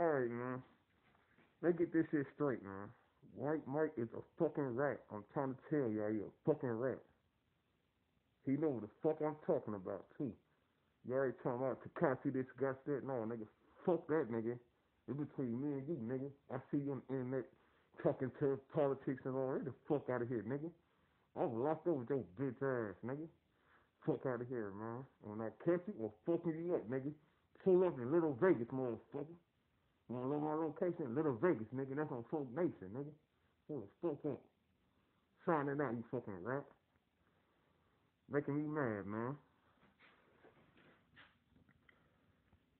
Alright, man. Let's get this shit straight, man. White Mike is a fucking rat. I'm trying to tell y'all, you a fucking rat. He know what the fuck I'm talking about, too. Y'all already talking about Tekashi this, got that. No, nigga. Fuck that, nigga. It's between me and you, nigga. I see you on the internet talking to politics and all. Get the fuck out of here, nigga. I'm locked up with your bitch ass, nigga. Fuck out of here, man. When I catch you, I'm fucking you up, nigga. Pull up in Little Vegas, motherfucker. Wanna know my location? Little Vegas, nigga. That's on Folk Nation, nigga. Who the fuck up? Signing out, you fucking rat. Making me mad, man.